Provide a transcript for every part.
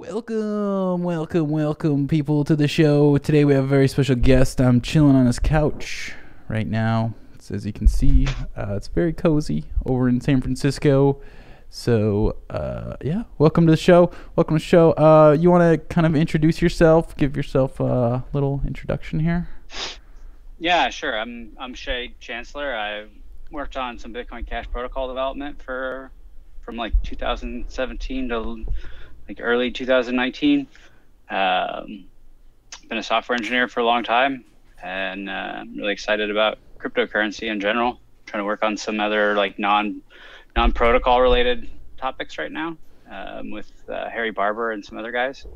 Welcome, welcome, welcome, people, to the show. Today we have a very special guest. I'm chilling on his couch right now. It's, as you can see, uh, it's very cozy over in San Francisco. So, uh, yeah, welcome to the show. Welcome to the show. Uh, you want to kind of introduce yourself? Give yourself a little introduction here. Yeah, sure. I'm I'm Shammah Chancellor. I worked on some Bitcoin Cash protocol development for from like 2017 to like early 2019. Um, been a software engineer for a long time, and uh, I'm really excited about cryptocurrency in general. trying to work on some other like non non protocol related topics right now um, with uh, Harry Barber and some other guys.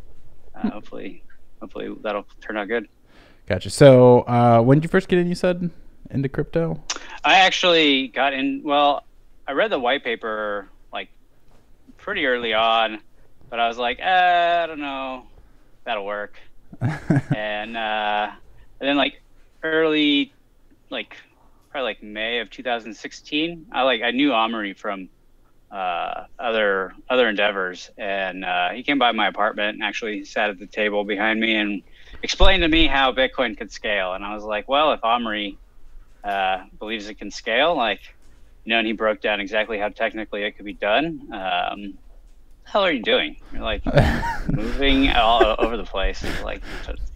Uh, hopefully, hopefully that'll turn out good. Gotcha. So, uh, when did you first get in? You said into crypto. I actually got in. Well, I read the white paper like pretty early on but I was like, eh, I don't know, that'll work. and uh, and then like early, like probably like May of 2016, I like I knew Amaury from uh, other other endeavors, and uh, he came by my apartment and actually sat at the table behind me and explained to me how Bitcoin could scale. And I was like, well, if Amaury uh, believes it can scale, like you know, and he broke down exactly how technically it could be done. Um, hell are you doing? You're like moving all over the place. like,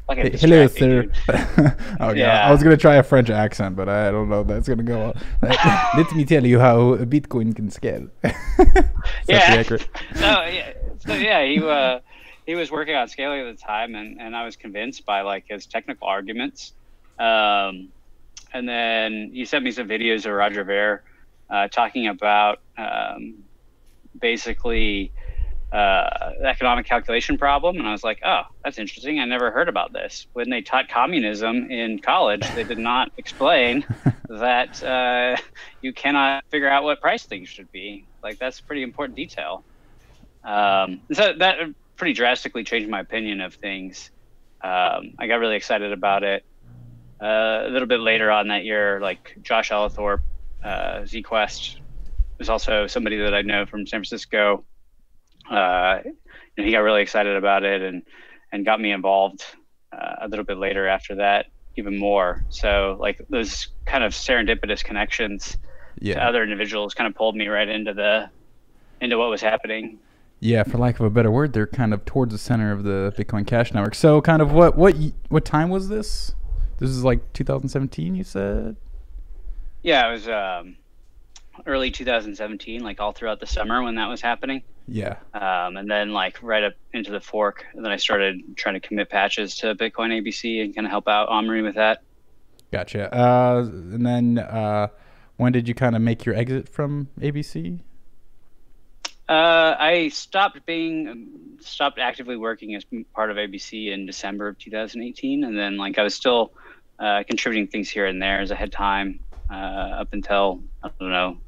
hello, sir. oh yeah. I was gonna try a French accent, but I don't know if that's gonna go. Let me tell you how Bitcoin can scale. yeah. so yeah, so yeah, he uh, he was working on scaling at the time, and and I was convinced by like his technical arguments. Um, and then he sent me some videos of Roger Ver uh, talking about um, basically uh, economic calculation problem, and I was like, "Oh, that's interesting. I never heard about this." When they taught communism in college, they did not explain that uh, you cannot figure out what price things should be. Like that's a pretty important detail. Um, so that pretty drastically changed my opinion of things. Um, I got really excited about it. Uh, a little bit later on that year, like Josh Ellithorpe, uh, ZQuest was also somebody that I know from San Francisco uh, and he got really excited about it and and got me involved uh, a little bit later after that even more. So like those kind of serendipitous connections yeah. to other individuals kind of pulled me right into the into what was happening. Yeah for lack of a better word they're kind of towards the center of the bitcoin cash network. So kind of what what what time was this? This is like 2017 you said? Yeah it was um early 2017, like all throughout the summer when that was happening. Yeah. Um, and then like right up into the fork, and then I started trying to commit patches to Bitcoin ABC and kind of help out Amaury with that. Gotcha. Uh, and then uh, when did you kind of make your exit from ABC? Uh, I stopped being stopped actively working as part of ABC in December of 2018, and then like I was still uh, contributing things here and there as I had time uh, up until I don't know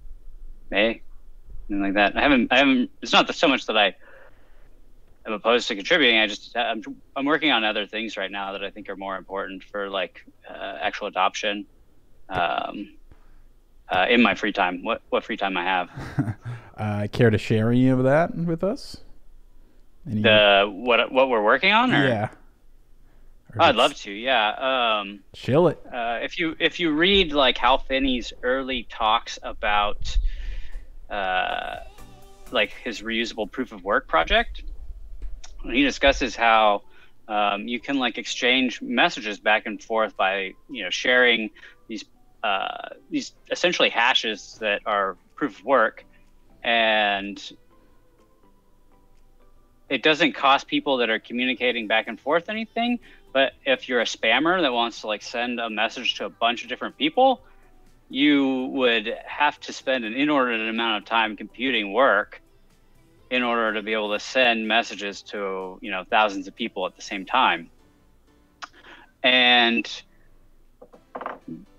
May, something like that. I haven't, I haven't. It's not so much that I am opposed to contributing. I just, I'm, I'm working on other things right now that I think are more important for like uh, actual adoption. Um, uh, in my free time, what what free time I have. uh, care to share any of that with us? Any the what what we're working on? Or? Yeah. Oh, I'd love to. Yeah. Um, Chill it. Uh, if you if you read like Hal Finney's early talks about uh, like his reusable proof of work project. He discusses how um, you can like exchange messages back and forth by you know sharing these uh, these essentially hashes that are proof of work, and it doesn't cost people that are communicating back and forth anything. But if you're a spammer that wants to like send a message to a bunch of different people, you would have to spend an inordinate amount of time computing work in order to be able to send messages to you know thousands of people at the same time. And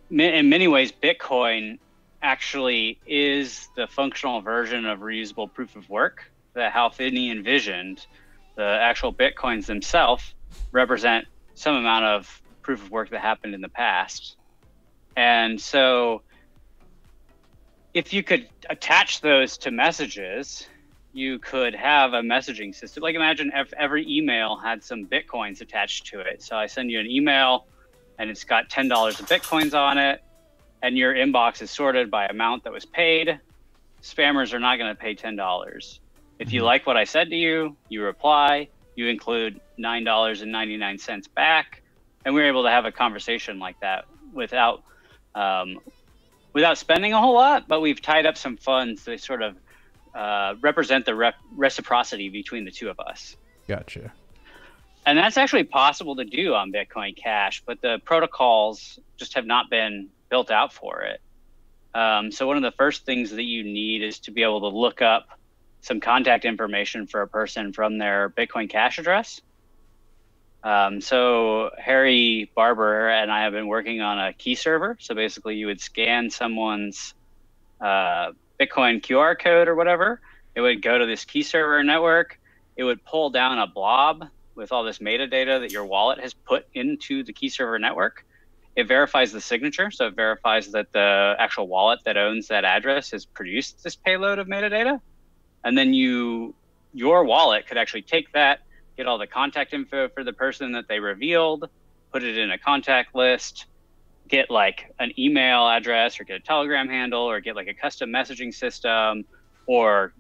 in many ways bitcoin actually is the functional version of reusable proof of work that hal finney envisioned. The actual bitcoins themselves represent some amount of proof of work that happened in the past and so if you could attach those to messages you could have a messaging system. Like imagine if every email had some bitcoins attached to it. So I send you an email and it's got $10 of bitcoins on it and your inbox is sorted by amount that was paid. Spammers are not going to pay $10. If you mm-hmm. like what I said to you, you reply, you include $9.99 back, and we are able to have a conversation like that without um, without spending a whole lot, but we've tied up some funds to sort of uh, represent the rep- reciprocity between the two of us. Gotcha. And that's actually possible to do on Bitcoin Cash, but the protocols just have not been built out for it. Um, so one of the first things that you need is to be able to look up some contact information for a person from their Bitcoin Cash address. Um, so Harry Barber and I have been working on a key server. So basically, you would scan someone's uh, Bitcoin QR code or whatever. It would go to this key server network. It would pull down a blob with all this metadata that your wallet has put into the key server network. It verifies the signature, so it verifies that the actual wallet that owns that address has produced this payload of metadata. And then you, your wallet could actually take that get all the contact info for the person that they revealed, put it in a contact list, get like an email address or get a telegram handle or get like a custom messaging system or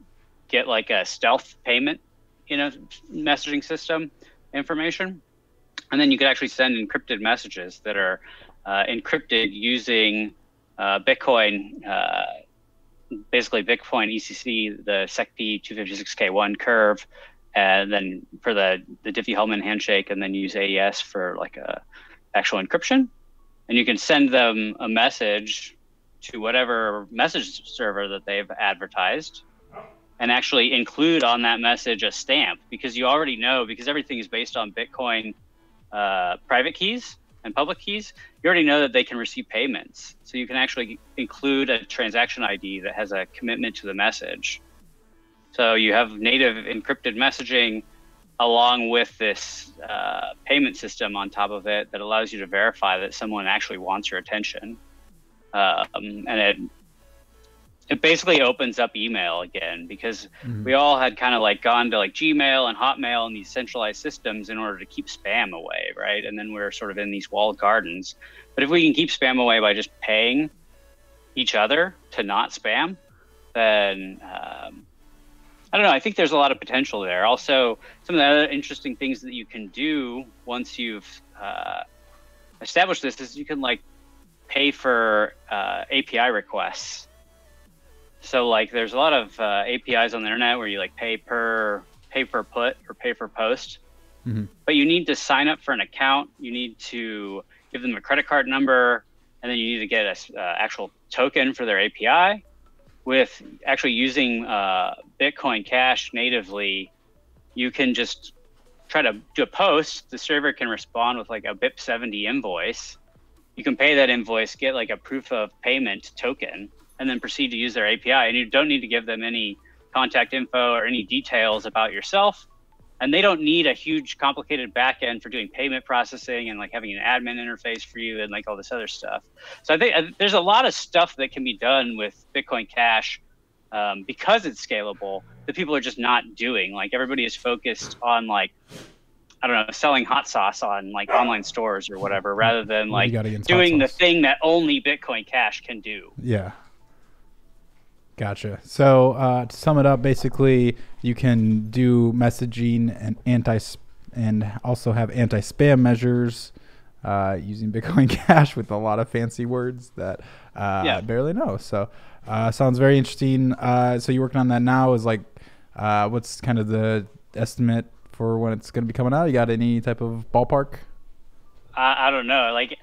get like a stealth payment you know messaging system information. And then you could actually send encrypted messages that are uh, encrypted using uh, bitcoin uh, basically bitcoin ecc the secp 256k1 curve and then for the the Diffie-Hellman handshake, and then use AES for like a actual encryption. And you can send them a message to whatever message server that they've advertised, and actually include on that message a stamp because you already know because everything is based on Bitcoin uh, private keys and public keys. You already know that they can receive payments, so you can actually include a transaction ID that has a commitment to the message so you have native encrypted messaging along with this uh, payment system on top of it that allows you to verify that someone actually wants your attention. Um, and it it basically opens up email again because mm-hmm. we all had kind of like gone to like Gmail and Hotmail and these centralized systems in order to keep spam away, right? And then we're sort of in these walled gardens. But if we can keep spam away by just paying each other to not spam, then um, I don't know. I think there's a lot of potential there. Also, some of the other interesting things that you can do once you've uh, established this is you can like pay for uh, API requests. So like, there's a lot of uh, APIs on the internet where you like pay per pay per put or pay per post, mm-hmm. but you need to sign up for an account. You need to give them a credit card number, and then you need to get an uh, actual token for their API with actually using uh, Bitcoin Cash natively, you can just try to do a post. The server can respond with like a BIP70 invoice. You can pay that invoice, get like a proof of payment token, and then proceed to use their API. And you don't need to give them any contact info or any details about yourself and they don't need a huge complicated backend for doing payment processing and like having an admin interface for you and like all this other stuff. So i think uh, there's a lot of stuff that can be done with bitcoin cash um, because it's scalable that people are just not doing. Like everybody is focused on like I don't know, selling hot sauce on like online stores or whatever, rather than like doing the thing that only Bitcoin Cash can do. Yeah, Gotcha. So uh, to sum it up, basically, you can do messaging and anti and also have anti-spam measures uh, using Bitcoin Cash with a lot of fancy words that uh, yeah. I barely know. So uh, sounds very interesting. Uh, so you're working on that now? Is like, uh, what's kind of the estimate for when it's going to be coming out? You got any type of ballpark? I, I don't know. Like,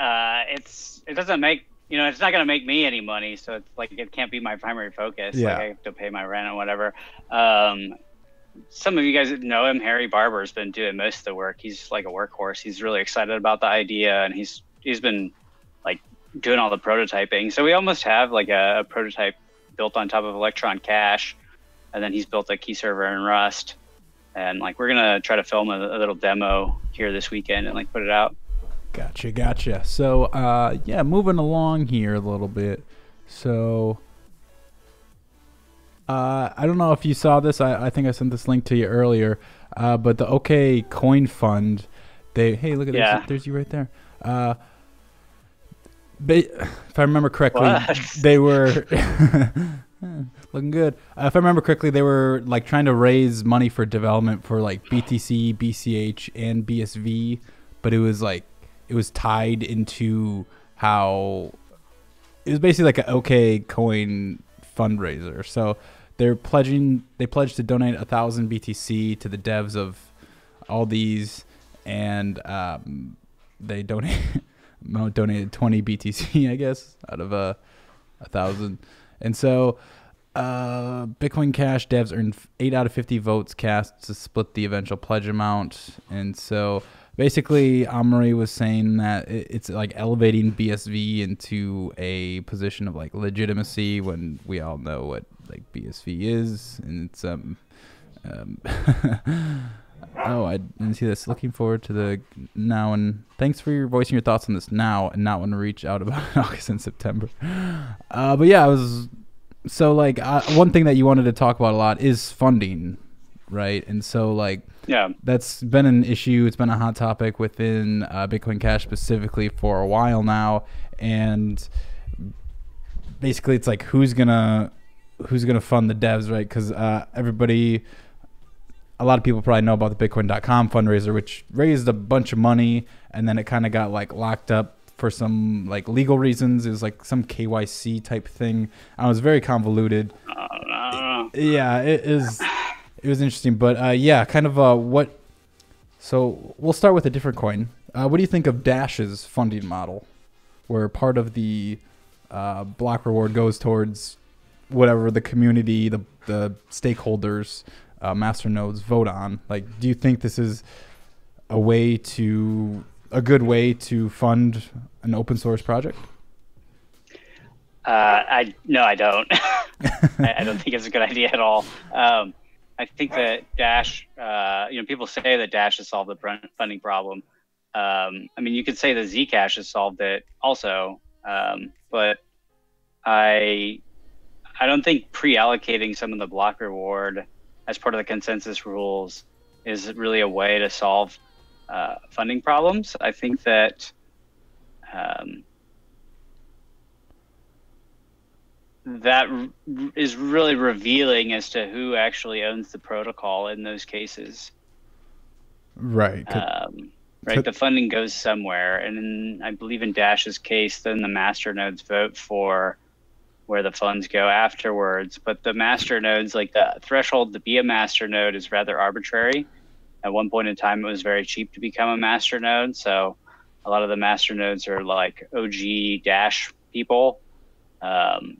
it's it doesn't make you know, it's not going to make me any money, so it's like it can't be my primary focus. Yeah. Like I have to pay my rent and whatever. Um, some of you guys know him. Harry Barber's been doing most of the work. He's like a workhorse. He's really excited about the idea, and he's he's been like doing all the prototyping. So we almost have like a, a prototype built on top of Electron Cash, and then he's built a key server in Rust, and like we're gonna try to film a, a little demo here this weekend and like put it out. Gotcha, gotcha. So, uh, yeah, moving along here a little bit. So, Uh, I don't know if you saw this. I, I think I sent this link to you earlier. Uh, but the OK Coin Fund, they hey look at yeah. there's, there's you right there. Uh, if I remember correctly, what? they were looking good. Uh, if I remember correctly, they were like trying to raise money for development for like BTC, BCH, and BSV, but it was like it was tied into how it was basically like an OK coin fundraiser. So they're pledging they pledged to donate a thousand BTC to the devs of all these, and um, they donate donated 20 BTC, I guess, out of a a thousand, and so uh, Bitcoin Cash devs earned eight out of 50 votes cast to split the eventual pledge amount, and so basically Amaury was saying that it's like elevating BSV into a position of like legitimacy when we all know what like BSV is, and it's um, um oh I didn't see this. Looking forward to the now and thanks for your voicing your thoughts on this now and not want to reach out about August and September. Uh, but yeah, I was so like uh, one thing that you wanted to talk about a lot is funding, right? And so like yeah, that's been an issue. It's been a hot topic within uh, Bitcoin Cash specifically for a while now, and basically it's like who's gonna who's gonna fund the devs, right? Because uh, everybody, a lot of people probably know about the Bitcoin.com fundraiser, which raised a bunch of money, and then it kind of got like locked up for some like legal reasons. It was like some KYC type thing. I was very convoluted. Yeah, it is it was interesting. But uh, yeah, kind of uh, what. So we'll start with a different coin. Uh, what do you think of Dash's funding model, where part of the uh, block reward goes towards whatever the community, the the stakeholders, uh, master nodes vote on? Like, do you think this is a way to a good way to fund an open source project? Uh, I no, I don't. I, I, don't think it's a good idea at all. Um, I think that Dash, uh, you know, people say that Dash has solved the funding problem. Um, I mean, you could say that Zcash has solved it also, um, but I, I don't think pre-allocating some of the block reward as part of the consensus rules is really a way to solve uh, funding problems. I think that um, that is really revealing as to who actually owns the protocol in those cases. Right. Um, right. Could, the funding goes somewhere, and in, I believe in Dash's case, then the master nodes vote for where the funds go afterwards. But the master nodes, like the threshold to be a master node, is rather arbitrary. At one point in time, it was very cheap to become a master node, so a lot of the master nodes are like OG Dash people. Um,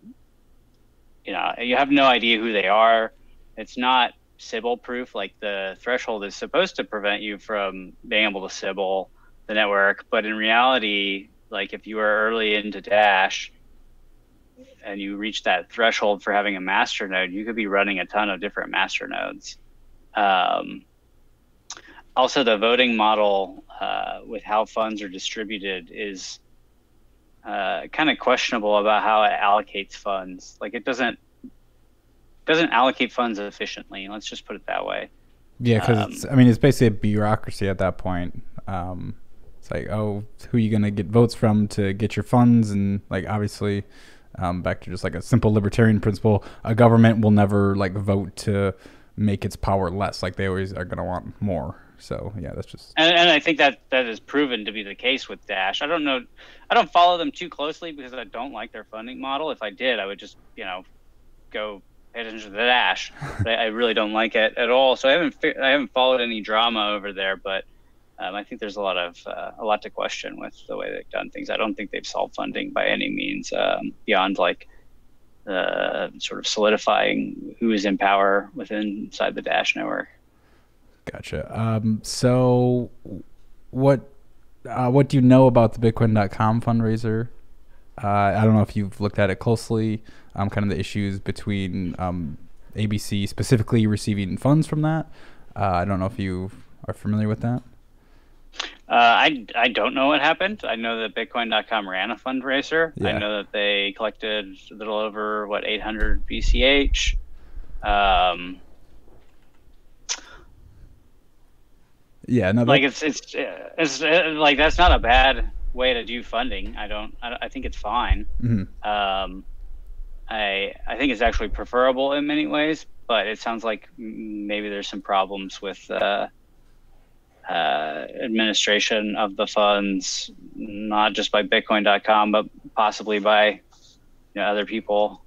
you know, you have no idea who they are. It's not Sybil proof. Like the threshold is supposed to prevent you from being able to Sybil the network, but in reality, like if you are early into Dash and you reach that threshold for having a master node, you could be running a ton of different master nodes. Um, also, the voting model uh, with how funds are distributed is uh, kind of questionable about how it allocates funds. Like it doesn't doesn't allocate funds efficiently. Let's just put it that way. Yeah, because um, I mean it's basically a bureaucracy at that point. Um, it's like, oh, who are you gonna get votes from to get your funds? And like obviously, um, back to just like a simple libertarian principle, a government will never like vote to make its power less. Like they always are gonna want more. So yeah, that's just. And, and I think that that is proven to be the case with Dash. I don't know, I don't follow them too closely because I don't like their funding model. If I did, I would just you know go pay attention to the Dash. but I, really don't like it at all. So I haven't I haven't followed any drama over there, but. Um, I think there's a lot of uh, a lot to question with the way they've done things. I don't think they've solved funding by any means um, beyond like uh, sort of solidifying who is in power within inside the Dash network. Gotcha. Um, so, what uh, what do you know about the Bitcoin.com fundraiser? Uh, I don't know if you've looked at it closely. Um, kind of the issues between um, ABC specifically receiving funds from that. Uh, I don't know if you are familiar with that. Uh, I, I don't know what happened. I know that Bitcoin.com ran a fundraiser. Yeah. I know that they collected a little over what 800 BCH. Um, yeah, no, like it's it's it's like that's not a bad way to do funding. I don't. I, I think it's fine. Mm-hmm. Um, I I think it's actually preferable in many ways, but it sounds like maybe there's some problems with uh, uh, administration of the funds, not just by Bitcoin.com, but possibly by you know, other people.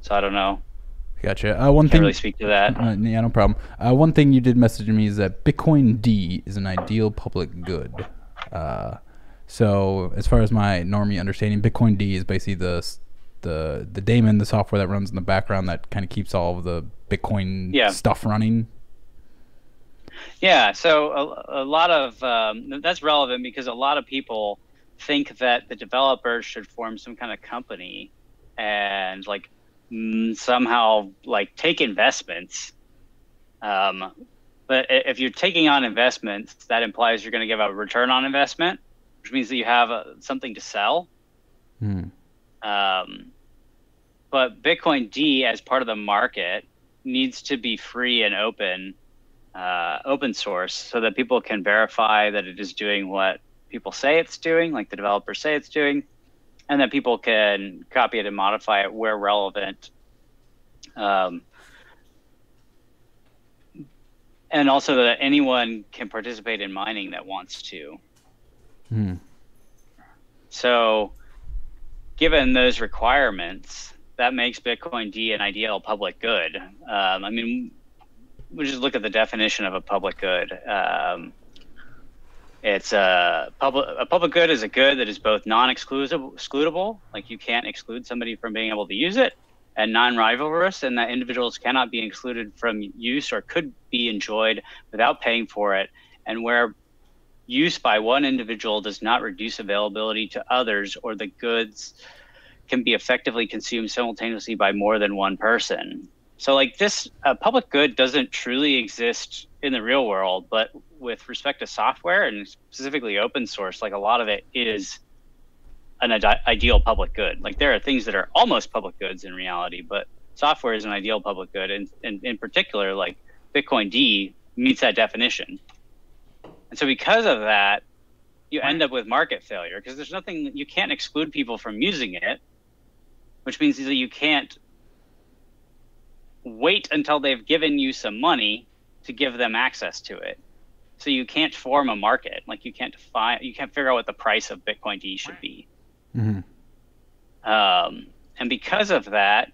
So I don't know. Gotcha. Uh, one Can't thing. really speak to that. Uh, yeah, no problem. Uh, one thing you did message me is that Bitcoin D is an ideal public good. Uh, so, as far as my normie understanding, Bitcoin D is basically the the the daemon, the software that runs in the background that kind of keeps all of the Bitcoin Yeah. stuff running. Yeah, so a, a lot of um, that's relevant because a lot of people think that the developers should form some kind of company and like somehow like take investments. Um, but if you're taking on investments, that implies you're going to give a return on investment, which means that you have uh something to sell. Hmm. Um, but Bitcoin D, as part of the market, needs to be free and open, uh, open source, so that people can verify that it is doing what people say it's doing, like the developers say it's doing, and that people can copy it and modify it where relevant. Um, and also that anyone can participate in mining that wants to. Hmm. So, given those requirements, that makes Bitcoin D an ideal public good. Um, I mean, we just look at the definition of a public good. Um, it's a public a public good is a good that is both non-exclusive excludable, like you can't exclude somebody from being able to use it, and non-rivalrous, and that individuals cannot be excluded from use or could be enjoyed without paying for it, and where use by one individual does not reduce availability to others or the goods can be effectively consumed simultaneously by more than one person. So, like this uh, public good doesn't truly exist in the real world, but with respect to software and specifically open source, like a lot of it is an ide- ideal public good. Like there are things that are almost public goods in reality, but software is an ideal public good, and, and in particular, like Bitcoin D meets that definition. And so, because of that, you end up with market failure because there's nothing you can't exclude people from using it, which means that you can't wait until they've given you some money to give them access to it. So you can't form a market. Like you can't define, you can't figure out what the price of Bitcoin D should be. hmm Um, and because of that,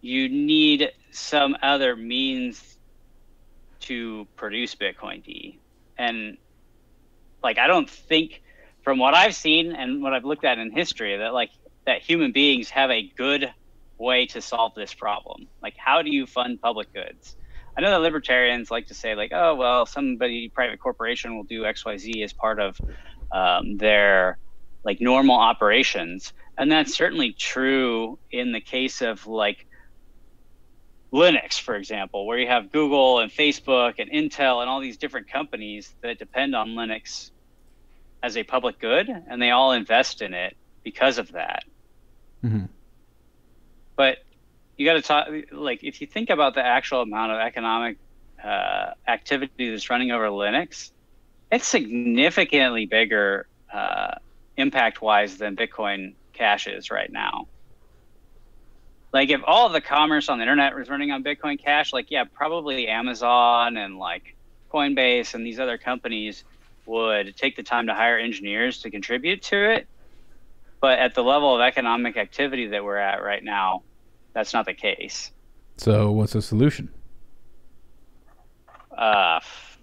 you need some other means to produce Bitcoin D. And like, I don't think, from what I've seen and what I've looked at in history, that like that human beings have a good way to solve this problem. Like, how do you fund public goods? I know that libertarians like to say like, oh well, somebody private corporation will do X Y Z as part of um, their like normal operations, and that's certainly true in the case of like Linux, for example, where you have Google and Facebook and Intel and all these different companies that depend on Linux as a public good, and they all invest in it because of that. hmm But you got to talk like if you think about the actual amount of economic uh, activity that's running over Linux, it's significantly bigger uh, impact wise than Bitcoin Cash is right now. Like if all the commerce on the internet was running on Bitcoin Cash, like yeah, probably Amazon and like Coinbase and these other companies would take the time to hire engineers to contribute to it. But at the level of economic activity that we're at right now, that's not the case. So, what's the solution? Uh,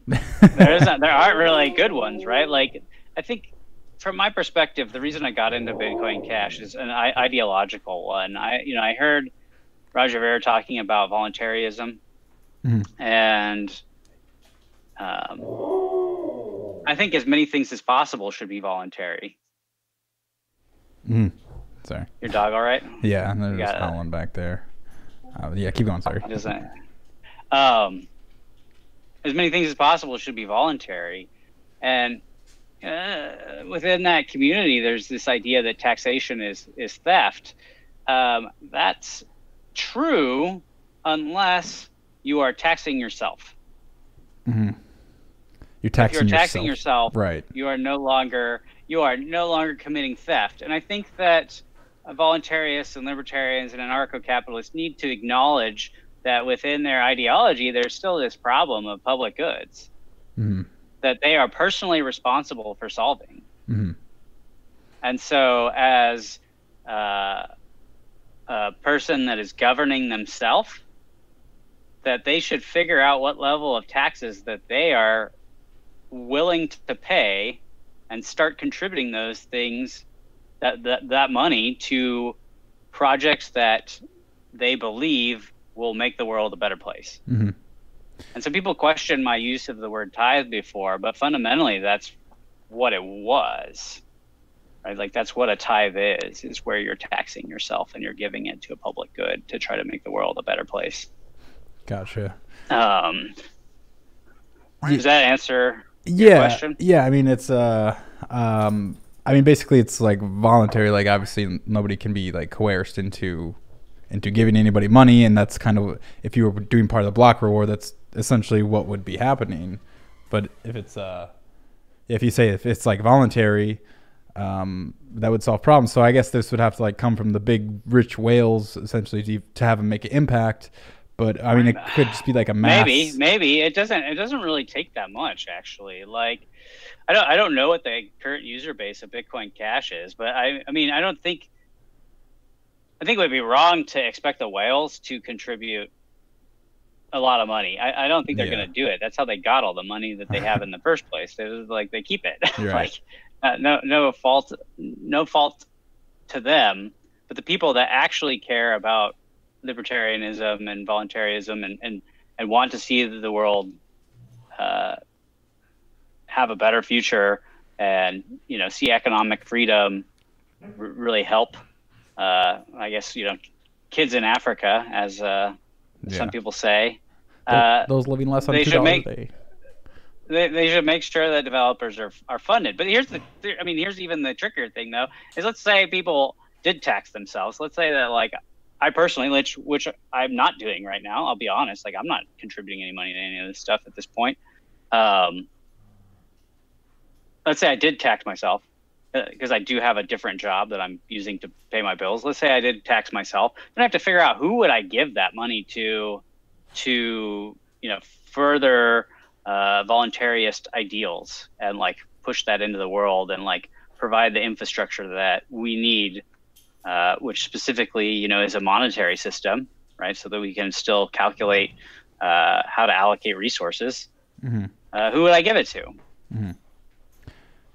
there isn't. There aren't really good ones, right? Like, I think, from my perspective, the reason I got into Bitcoin Cash is an I- ideological one. I, you know, I heard Roger Ver talking about voluntarism, Mhm. and um, I think as many things as possible should be voluntary. Mm. Sorry. Your dog, all right? Yeah, and there's howling back there. Uh, yeah, keep going. Sorry. doesn't um as many things as possible should be voluntary and uh, within that community there's this idea that taxation is is theft um, that's true unless you are taxing yourself. Mm-hmm. You're taxing, if you're taxing yourself. yourself, right? You are no longer you are no longer committing theft. And I think that voluntarists and libertarians and anarcho-capitalists need to acknowledge that within their ideology, there's still this problem of public goods mm-hmm. that they are personally responsible for solving. Mm-hmm. And so, as uh, a person that is governing themselves, that they should figure out what level of taxes that they are willing to pay and start contributing those things that that, that money to projects that they believe will make the world a better place. Mm-hmm. And so people questioned my use of the word tithe before, but fundamentally that's what it was. Right? Like that's what a tithe is, is where you're taxing yourself and you're giving it to a public good to try to make the world a better place. Gotcha. Um, does that answer yeah, question? Yeah, I mean it's uh um I mean basically it's like voluntary, like obviously nobody can be like coerced into into giving anybody money and that's kind of if you were doing part of the block reward that's essentially what would be happening. But if it's uh if you say if it's like voluntary, um, that would solve problems. So I guess this would have to like come from the big rich whales essentially to, to have them make an impact. But I mean, it could just be like a mass. Maybe, maybe it doesn't. It doesn't really take that much, actually. Like, I don't. I don't know what the current user base of Bitcoin Cash is, but I. I mean, I don't think. I think it would be wrong to expect the whales to contribute a lot of money. I, I don't think they're Yeah. going to do it. That's how they got all the money that they have in the first place. They was like they keep it. You're like uh, no no fault no fault to them, but the people that actually care about libertarianism and voluntarism and and, and want to see the world uh, have a better future and you know see economic freedom r- really help. Uh, I guess you know kids in Africa, as uh, Yeah. some people say. Uh, those living less than they two should dollars make- a day. they, they should make sure that developers are, are funded. But here's the, I mean, here's even the trickier thing though, is let's say people did tax themselves. Let's say that like I personally, which which I'm not doing right now. I'll be honest, like I'm not contributing any money to any of this stuff at this point. Um, let's say I did tax myself because I do have a different job that I'm using to pay my bills. Let's say I did tax myself, then I have to figure out who would I give that money to, to you know further uh, voluntarist ideals and like push that into the world and like provide the infrastructure that we need, uh, which specifically you know is a monetary system, right? So that we can still calculate uh, how to allocate resources. Mhm. Uh, who would I give it to?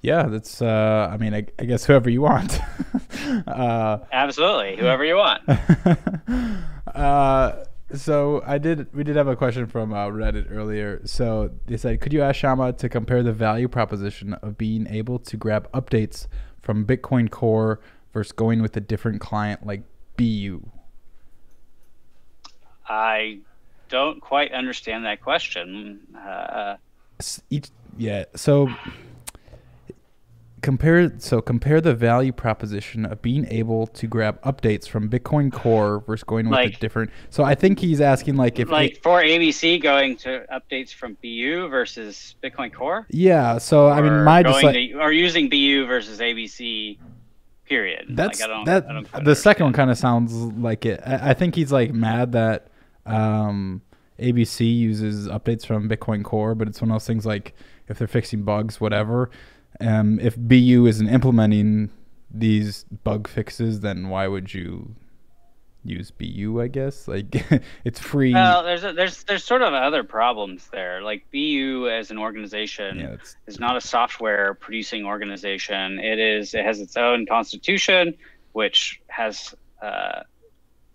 Yeah, that's. Uh, I mean, I, I guess whoever you want. uh, Absolutely, whoever you want. uh, so I did. We did have a question from uh, Reddit earlier. So they said, could you ask Shammah to compare the value proposition of being able to grab updates from Bitcoin Core versus going with a different client like BU? I don't quite understand that question. Uh, Each, yeah. So compare. So compare the value proposition of being able to grab updates from Bitcoin Core versus going with a different. So I think he's asking like if like it- for ABC going to updates from BU versus Bitcoin Core. yeah. So I mean, my just like to, or using BU versus ABC. Period. That's like, I don't, that. I don't the second one kind of sounds like it. I, I think he's like mad that um, ABC uses updates from Bitcoin Core, but it's one of those things like if they're fixing bugs, whatever. Um, if BU isn't implementing these bug fixes, then why would you use BU? I guess like it's free. Well, there's a, there's there's sort of other problems there. Like BU as an organization yeah, is not a software producing organization. It is it has its own constitution, which has uh,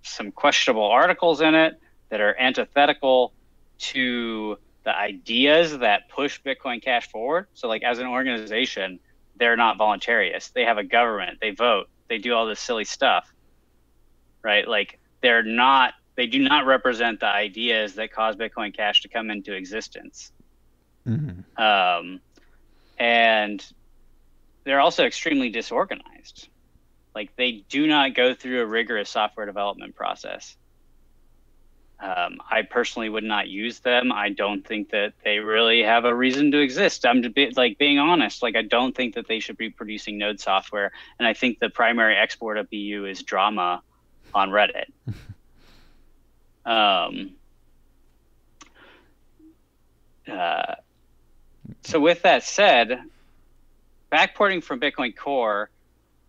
some questionable articles in it that are antithetical to the ideas that push Bitcoin Cash forward. So, like as an organization, they're not voluntarists. They have a government. They vote. They do all this silly stuff, right? Like they're not. They do not represent the ideas that cause Bitcoin Cash to come into existence mhm. um, and they're also extremely disorganized. Like they do not go through a rigorous software development process. Um, I personally would not use them. I don't think that they really have a reason to exist. I'm to be, like being honest. Like I don't think that they should be producing Node software. And I think the primary export of BU is drama on Reddit. um, uh, so with that said, backporting from Bitcoin Core,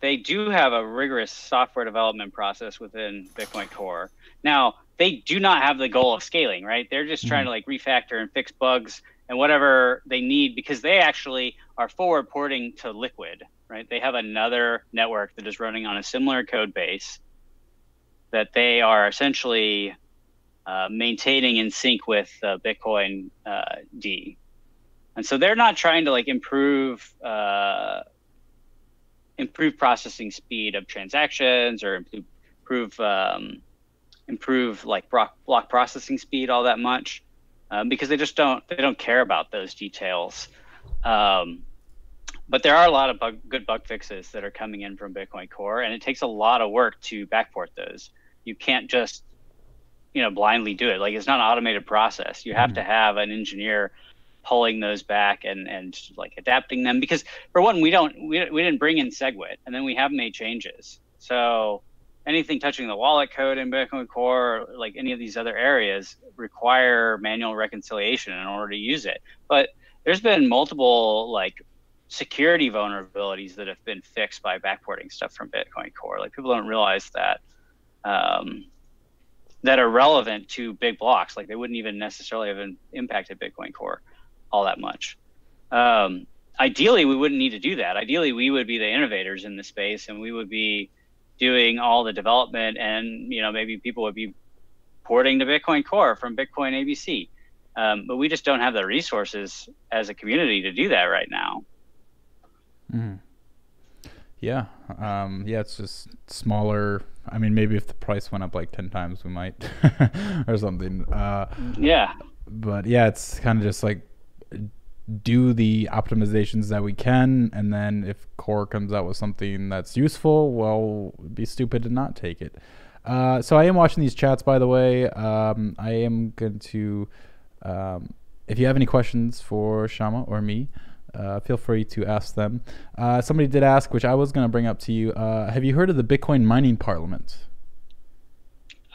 they do have a rigorous software development process within Bitcoin Core. Now, they do not have the goal of scaling, right? They're just trying to mm-hmm. like refactor and fix bugs and whatever they need because they actually are forward porting to Liquid, right? They have another network that is running on a similar code base that they are essentially uh, maintaining in sync with uh, Bitcoin uh, D. And so they're not trying to like improve uh, improve processing speed of transactions or improve, improve um, improve like block, block processing speed all that much um, because they just don't they don't care about those details. Um, but there are a lot of bug, good bug fixes that are coming in from Bitcoin Core, and it takes a lot of work to backport those. You can't just you know blindly do it. Like it's not an automated process. You have mm-hmm. to have an engineer pulling those back and and like adapting them because for one we don't we, we didn't bring in SegWit and then we have made changes. So anything touching the wallet code in Bitcoin Core, or like any of these other areas, require manual reconciliation in order to use it. But there's been multiple like security vulnerabilities that have been fixed by backporting stuff from Bitcoin Core. Like people don't realize that um, that are relevant to big blocks. Like they wouldn't even necessarily have impacted Bitcoin Core all that much. Um, ideally, we wouldn't need to do that. Ideally, we would be the innovators in the space, and we would be doing all the development and you know maybe people would be porting to bitcoin core from bitcoin abc um, but we just don't have the resources as a community to do that right now. Mm-hmm. yeah um, yeah it's just smaller. I mean maybe if the price went up like 10 times we might or something. Uh, yeah. but yeah it's kind of just like do the optimizations that we can, and then if Core comes out with something that's useful, well, be stupid to not take it. Uh, so I am watching these chats, by the way. Um, I am going to, um, if you have any questions for Shammah or me, uh, feel free to ask them. Uh, somebody did ask, which I was going to bring up to you. Uh, have you heard of the Bitcoin mining parliament?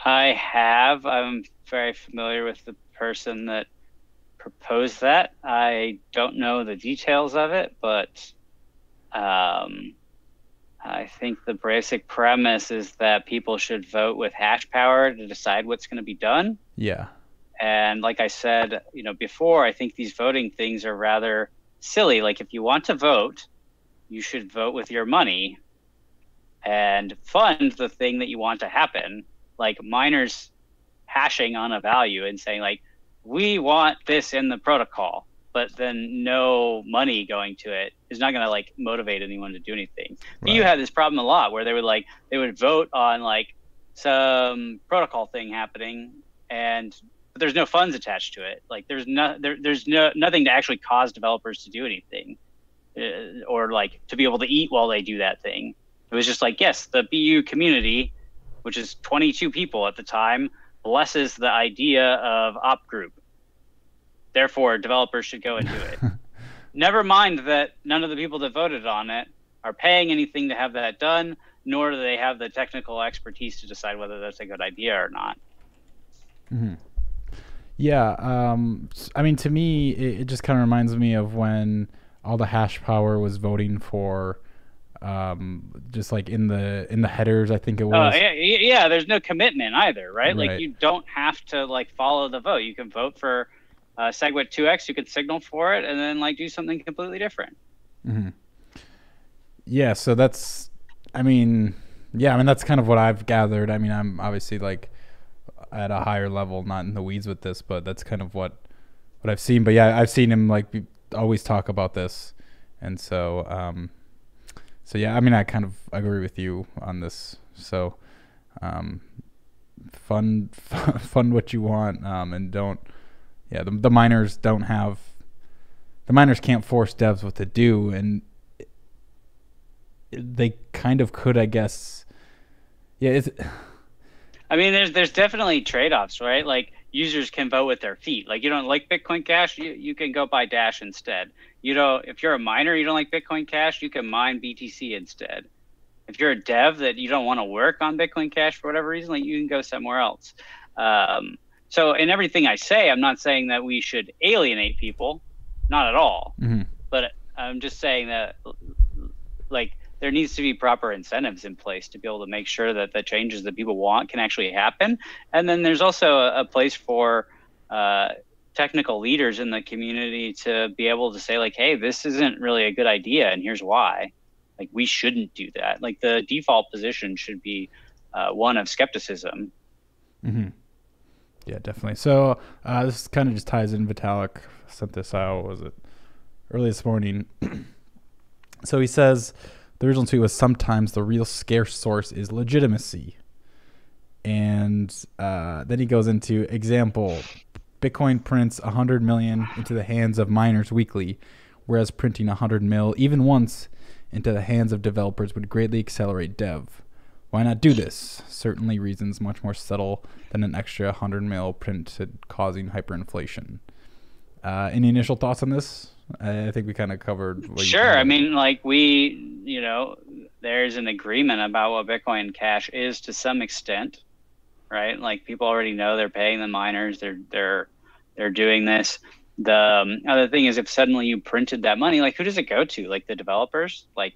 I have. I'm very familiar with the person that proposed that. I don't know the details of it, but um, I think the basic premise is that people should vote with hash power to decide what's going to be done. Yeah. And like I said, you know, before, I think these voting things are rather silly. Like if you want to vote, you should vote with your money and fund the thing that you want to happen. Like miners hashing on a value and saying like, we want this in the protocol, but then no money going to it is not going to like motivate anyone to do anything. Right. You had this problem a lot where they would like they would vote on like some protocol thing happening and but there's no funds attached to it. Like there's no there, there's no nothing to actually cause developers to do anything uh, or like to be able to eat while they do that thing. It was just like yes, the BU community, which is 22 people at the time, blesses the idea of op group. Therefore, developers should go and do it. Never mind that none of the people that voted on it are paying anything to have that done, nor do they have the technical expertise to decide whether that's a good idea or not. Mm-hmm. Yeah, um, I mean, to me, it, it just kind of reminds me of when all the hash power was voting for um, just like in the in the headers. I think it uh, was. Uh, yeah, yeah, there's no commitment either, right? right? Like you don't have to like follow the vote. You can vote for uh, SegWit 2x. You can signal for it, and then like do something completely different. Mm-hmm. Yeah, so that's. I mean, yeah, I mean that's kind of what I've gathered. I mean, I'm obviously like at a higher level, not in the weeds with this, but that's kind of what what I've seen. But yeah, I've seen him like be, always talk about this, and so um, so yeah, I mean, I kind of agree with you on this. So, um, fund fund what you want, um, and don't. Yeah, the the miners don't have. The miners can't force devs what to do, and they kind of could, I guess. Yeah, it's. I mean, there's there's definitely trade offs, right? Like users can vote with their feet. Like you don't like Bitcoin Cash, you, you can go buy Dash instead. You know, if you're a miner, you don't like Bitcoin Cash, you can mine BTC instead. If you're a dev that you don't want to work on Bitcoin Cash for whatever reason, like you can go somewhere else. Um, so in everything I say, I'm not saying that we should alienate people, not at all. Mm-hmm. But I'm just saying that like there needs to be proper incentives in place to be able to make sure that the changes that people want can actually happen. And then there's also a, a place for uh, technical leaders in the community to be able to say like, hey, this isn't really a good idea, and here's why. Like we shouldn't do that. Like the default position should be uh, one of skepticism. Mm-hmm. Yeah, definitely. So uh, this kind of just ties in. Vitalik sent this out. Was it early this morning? so he says the original tweet was sometimes the real scarce source is legitimacy. And uh, then he goes into example Bitcoin prints 100 million into the hands of miners weekly, whereas printing 100 mil even once into the hands of developers would greatly accelerate dev. Why not do this? Certainly, reasons much more subtle than an extra 100 mil printed causing hyperinflation. Uh, any initial thoughts on this? I think we kind of covered. sure. I mean, like we, you know, there's an agreement about what Bitcoin Cash is to some extent, right? Like people already know they're paying the miners. They're they're they're doing this. The um, other thing is, if suddenly you printed that money, like who does it go to? Like the developers? Like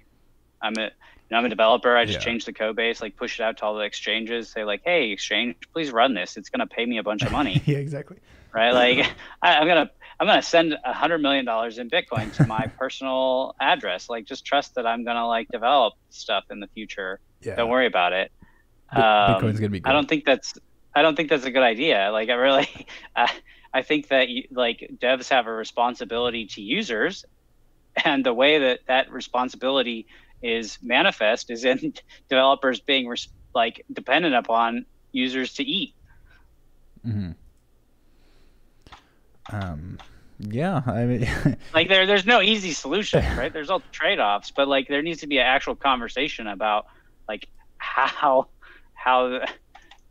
I'm a, you know, I'm a developer. I just yeah. change the code base, like push it out to all the exchanges. Say like, hey, exchange, please run this. It's gonna pay me a bunch of money. yeah, exactly. Right. Like I, I'm gonna I'm going to send a hundred million dollars in Bitcoin to my personal address. Like, just trust that I'm going to like develop stuff in the future. Yeah. Don't worry about it. Um, Bitcoin's going to be. Good. I don't think that's. I don't think that's a good idea. Like, I really, uh, I think that like devs have a responsibility to users, and the way that that responsibility is manifest is in developers being res- like dependent upon users to eat. Mm-hmm. Um, yeah, I mean, like there, there's no easy solution, right? There's all trade-offs, but like there needs to be an actual conversation about like how how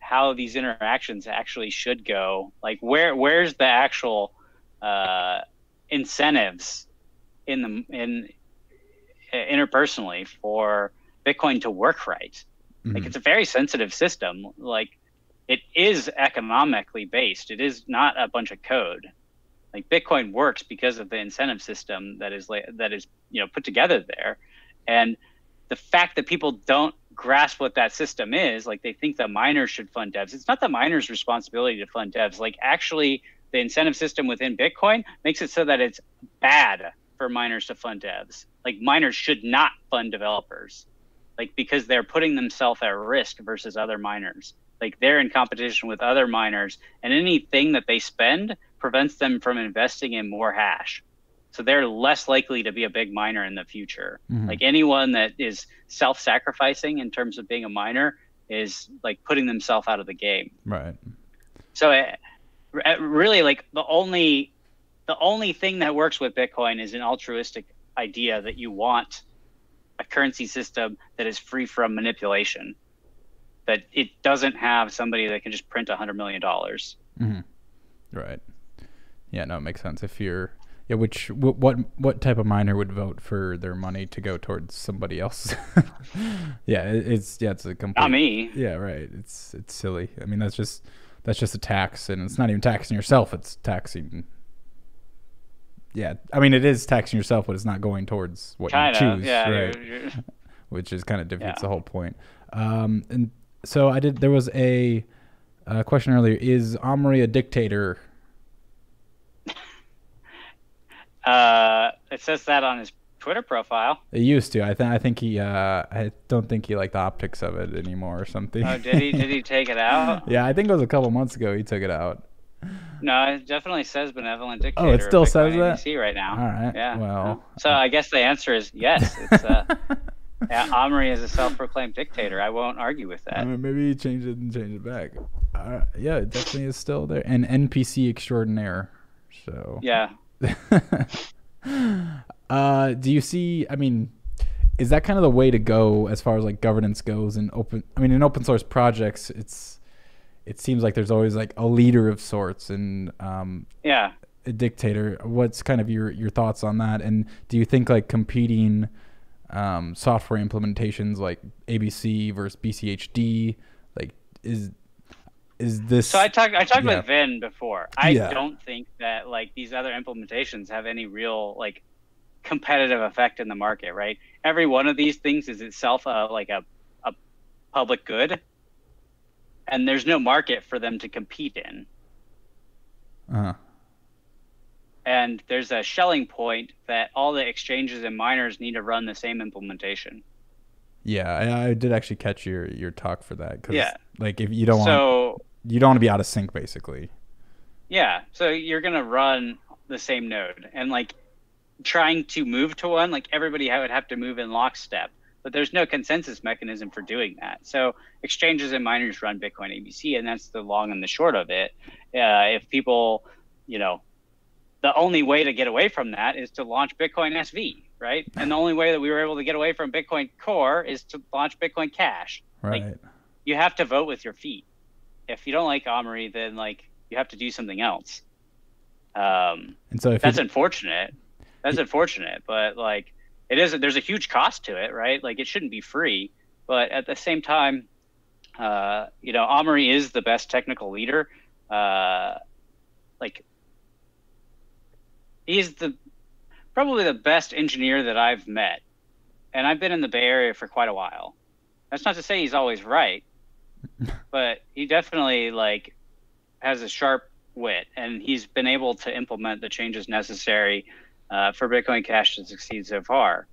how these interactions actually should go. Like where where's the actual uh, incentives in the in interpersonally for Bitcoin to work right? Mm-hmm. Like it's a very sensitive system. Like it is economically based. It is not a bunch of code like Bitcoin works because of the incentive system that is that is you know put together there, and the fact that people don't grasp what that system is, like they think the miners should fund devs. It's not the miners' responsibility to fund devs. Like actually, the incentive system within Bitcoin makes it so that it's bad for miners to fund devs. Like miners should not fund developers, like because they're putting themselves at risk versus other miners. Like they're in competition with other miners, and anything that they spend prevents them from investing in more hash. So they're less likely to be a big miner in the future. Mm-hmm. Like anyone that is self-sacrificing in terms of being a miner is like putting themselves out of the game. Right. So it, it really like the only the only thing that works with Bitcoin is an altruistic idea that you want a currency system that is free from manipulation. That it doesn't have somebody that can just print a hundred million dollars. Mm-hmm. Right. Yeah, no, it makes sense. If you're yeah, which what what, what type of miner would vote for their money to go towards somebody else? yeah, it, it's yeah, it's a complete. Not me. Yeah, right. It's it's silly. I mean, that's just that's just a tax, and it's not even taxing yourself. It's taxing. Yeah, I mean, it is taxing yourself, but it's not going towards what you choose, yeah, right? You're, you're... Which is kind of defeats yeah. the whole point. Um, and so I did. There was a, a question earlier: Is Amaury a dictator? Uh, it says that on his Twitter profile. It used to. I think. I think he. Uh, I don't think he liked the optics of it anymore or something. Oh, did he? did he take it out? yeah, I think it was a couple months ago he took it out. No, it definitely says benevolent dictator. Oh, it still says that. See right now. All right. Yeah. Well. So I guess the answer is yes. It's uh, yeah, Amaury is a self-proclaimed dictator. I won't argue with that. I mean, maybe he changed it and changed it back. Uh, yeah, it definitely is still there. An NPC extraordinaire. So. Yeah. uh, do you see? I mean, is that kind of the way to go as far as like governance goes in open? I mean, in open source projects, it's it seems like there's always like a leader of sorts and um, yeah, a dictator. What's kind of your your thoughts on that? And do you think like competing um, software implementations like ABC versus BCHD, like is is this? So I talked I talked yeah. with Vin before. I Yeah. don't think that like these other implementations have any real like competitive effect in the market, right? Every one of these things is itself a like a a public good, and there's no market for them to compete in. uh And there's a Schelling point that all the exchanges and miners need to run the same implementation. Yeah, I, I did actually catch your your talk for that. Cause, Yeah. Like if you don't want So you don't want to be out of sync, basically. Yeah, so you're gonna run the same node, and like trying to move to one, like everybody would have to move in lockstep, but there's no consensus mechanism for doing that. So exchanges and miners run Bitcoin ABC, and that's the long and the short of it. Uh, if people, you know, the only way to get away from that is to launch Bitcoin SV, right? And the only way that we were able to get away from Bitcoin Core is to launch Bitcoin Cash Right. Like- you have to vote with your feet. If you don't like Amaury, then like you have to do something else. Um, and so if that's unfortunate. That's unfortunate, but like it is. There's a huge cost to it, right? Like it shouldn't be free, but at the same time, uh, you know, Amaury is the best technical leader. Uh, like he's the probably the best engineer that I've met, and I've been in the Bay Area for quite a while. That's not to say he's always right, but he definitely like has a sharp wit, and he's been able to implement the changes necessary uh, for Bitcoin Cash to succeed so far.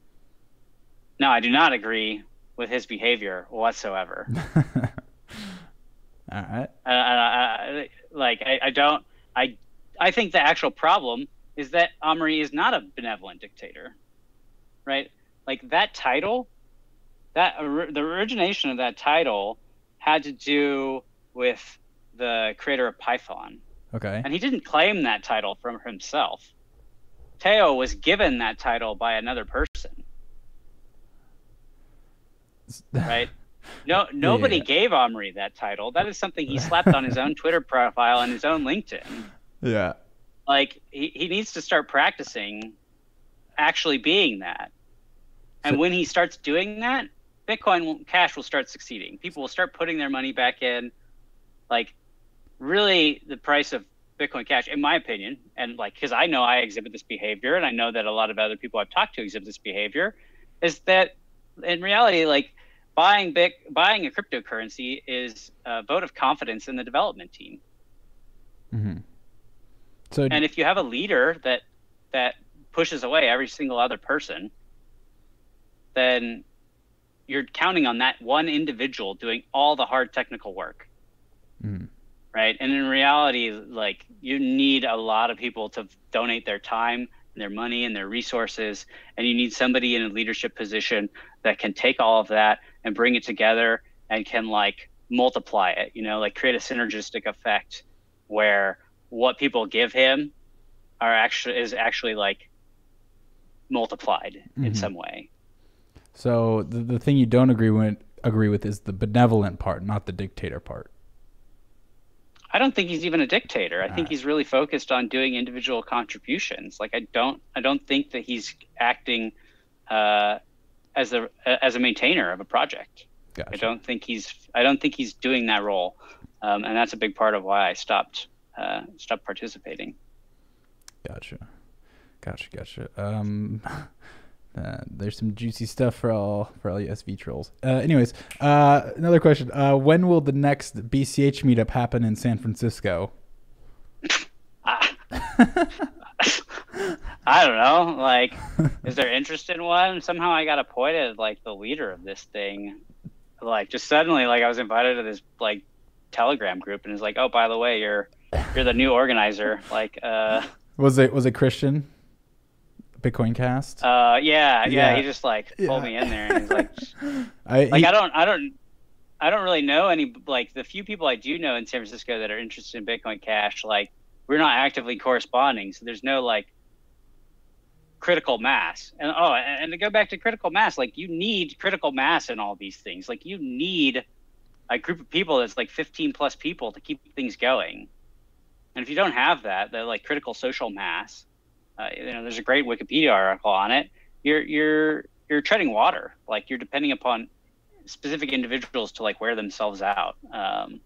Now, I do not agree with his behavior whatsoever. all right. uh, uh, like I, I don't I I think the actual problem is that Amaury is not a benevolent dictator, right? Like that title, that the origination of that title had to do with the creator of Python, Okay. and he didn't claim that title from himself. Teo was given that title by another person, right? No, nobody Yeah. gave Amaury that title. That is something he slapped on his own Twitter profile and his own LinkedIn. yeah. Like he, he needs to start practicing actually being that. And So- when he starts doing that, Bitcoin Cash will start succeeding. People will start putting their money back in. Like, really, the price of Bitcoin Cash, in my opinion, and like, because I know I exhibit this behavior, and I know that a lot of other people I've talked to exhibit this behavior, is that in reality, like, buying Bic, buying a cryptocurrency is a vote of confidence in the development team. hmm So And if you have a leader that that pushes away every single other person, then you're counting on that one individual doing all the hard technical work, mhm. right? And in reality, like you need a lot of people to donate their time, and their money, and their resources, and you need somebody in a leadership position that can take all of that and bring it together and can like multiply it, you know, like create a synergistic effect where what people give him are actually is actually like multiplied in Mhm. some way. So the the thing you don't agree with agree with is the benevolent part, not the dictator part. I don't think he's even a dictator. I think Alright. he's really focused on doing individual contributions. Like I don't I don't think that he's acting uh, as a as a maintainer of a project. I don't think he's I don't think he's doing that role, um, and that's a big part of why I stopped uh, stopped participating. Gotcha. Gotcha. Gotcha. Um, uh, there's some juicy stuff for all for all you SV trolls. Uh, anyways, uh, another question. Uh, when will the next BCH meetup happen in San Francisco? I, I don't know. Like, is there interest in one? Somehow I got appointed like the leader of this thing. Like, just suddenly, like I was invited to this like Telegram group, and it's like, oh, by the way, you're you're the new organizer. Like, uh, Was it was it Christian? Bitcoin Cast. uh, yeah, yeah. Yeah. He just like pulled Yeah. me in there, and he's like, I, like he- I don't, I don't. I don't really know any like the few people I do know in San Francisco that are interested in Bitcoin Cash. Like we're not actively corresponding, so there's no like critical mass. And oh, and, and to go back to critical mass, like you need critical mass in all these things. Like you need a group of people that's like 15 plus people to keep things going. And if you don't have that, the like critical social mass, uh, you know, there's a great Wikipedia article on it. You're you're you're treading water. Like you're depending upon specific individuals to like wear themselves out. Um,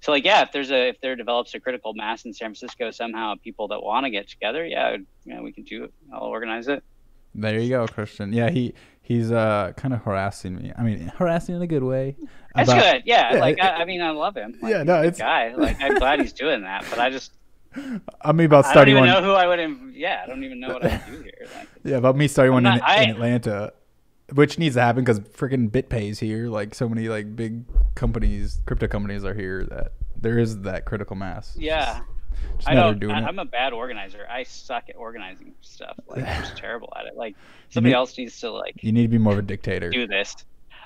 so like yeah, if there's a if there develops a critical mass in San Francisco somehow, people that want to get together, yeah, yeah, we can do it. I'll organize it. There you go, Christian. Yeah, he he's uh kind of harassing me. I mean, harassing in a good way. That's good. Yeah, yeah like it, I, I, mean, I love him. Like, yeah, no, it's guy. Like I'm glad he's doing that, but I just. I mean, about starting. one. I don't even know who I would. Yeah, I don't even know what I do here. Like, yeah, about me starting one not, in, I, in Atlanta which needs to happen because freaking BitPay's here. Like so many like big companies, crypto companies are here that there is that critical mass. Yeah. Just, just I don't. I, am a bad organizer. I suck at organizing stuff. Like I'm just terrible at it. Like somebody need, else needs to like. You need to be more of a dictator. Do this.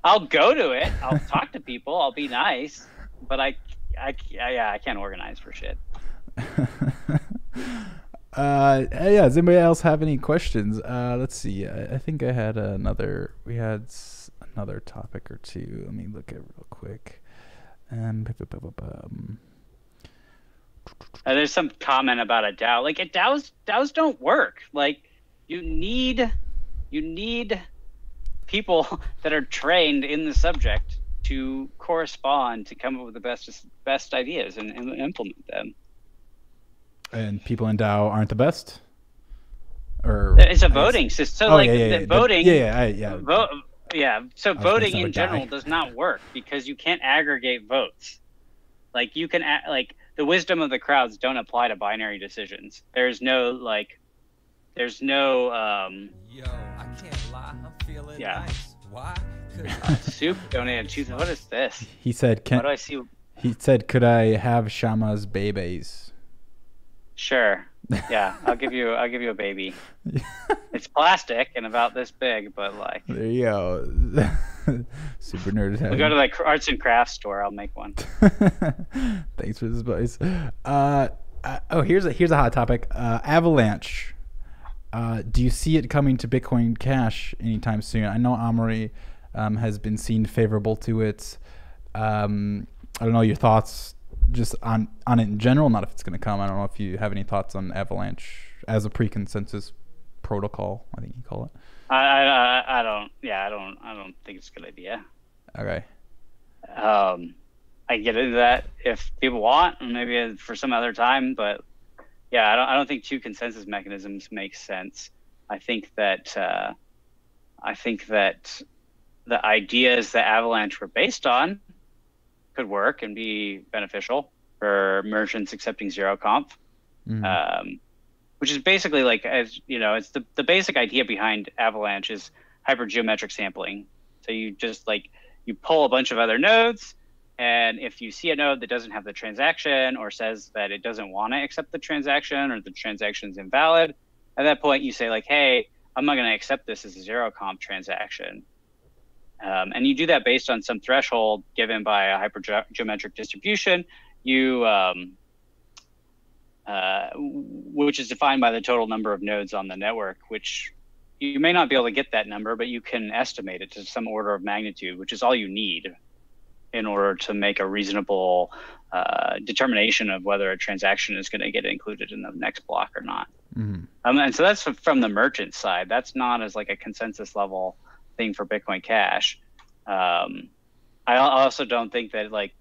I'll go to it. I'll talk to people. I'll be nice, but I, I, yeah, I can't organize for shit. Uh, yeah. Does anybody else have any questions? Uh, let's see. I, I think I had another. We had another topic or two. Let me look at real quick. Um, uh, there's some comment about a DAO. Like a DAOs, DAOs don't work. Like you need, you need people that are trained in the subject to correspond to come up with the best best ideas and, and implement them and people in DAO aren't the best? Or it's a voting system. So oh, like yeah, yeah, yeah. voting. yeah, yeah, yeah. Vote, yeah. So voting in general does not work because you can't aggregate votes. Like you can like the wisdom of the crowds don't apply to binary decisions. There's no like there's no um Yo, I can't lie. I'm feeling yeah. nice. Why? Uh, soup donated two. What is this? He said, "Can." What do I see? He said, "Could I have Shammah's babies?" Sure. Yeah, I'll give you. I'll give you a baby. it's plastic and about this big, but like. There you go. Super nerd. We'll go to like arts and crafts store. I'll make one. Thanks for this advice. Uh, uh, oh, here's a here's a hot topic. Uh, Avalanche. Uh, do you see it coming to Bitcoin Cash anytime soon? I know Amaury um, has been seen favorable to it. Um, I don't know your thoughts just on on it in general, not if it's going to come. I don't know if you have any thoughts on Avalanche as a pre-consensus protocol. I think you call it. I, I I don't. Yeah, I don't. I don't think it's a good idea. Okay. Um, I get into that if people want, maybe for some other time. But yeah, I don't. I don't think two consensus mechanisms make sense. I think that. Uh, I think that the ideas that Avalanche were based on could work and be beneficial for merchants accepting zero conf, mm-hmm. um, which is basically like as you know, it's the the basic idea behind Avalanche is hypergeometric sampling. So you just like you pull a bunch of other nodes, and if you see a node that doesn't have the transaction or says that it doesn't want to accept the transaction or the transaction is invalid, at that point you say like, hey, I'm not going to accept this as a zero conf transaction. Um, and you do that based on some threshold given by a hypergeometric distribution. You, um, uh, which is defined by the total number of nodes on the network, which you may not be able to get that number, but you can estimate it to some order of magnitude, which is all you need in order to make a reasonable uh, determination of whether a transaction is going to get included in the next block or not. Mm-hmm. Um, and so that's from the merchant side. That's not as like a consensus level thing for Bitcoin Cash. Um, I also don't think that like